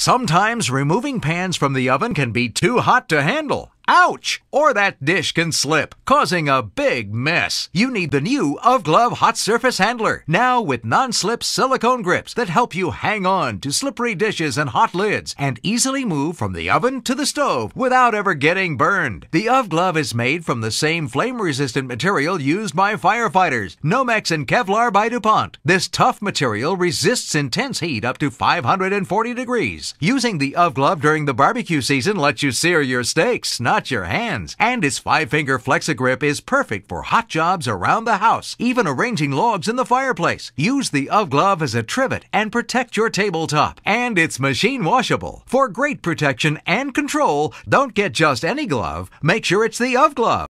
Sometimes removing pans from the oven can be too hot to handle. Ouch! Or that dish can slip, causing a big mess. You need the new Ove Glove Hot Surface Handler. Now with non-slip silicone grips that help you hang on to slippery dishes and hot lids and easily move from the oven to the stove without ever getting burned. The Ove Glove is made from the same flame-resistant material used by firefighters, Nomex and Kevlar by DuPont. This tough material resists intense heat up to 540 degrees. Using the Ove Glove during the barbecue season lets you sear your steaks, not not your hands. And its five finger FlexiGrip is perfect for hot jobs around the house, even arranging logs in the fireplace. Use the Ove Glove as a trivet and protect your tabletop. And it's machine washable. For great protection and control, don't get just any glove, make sure it's the Ove Glove.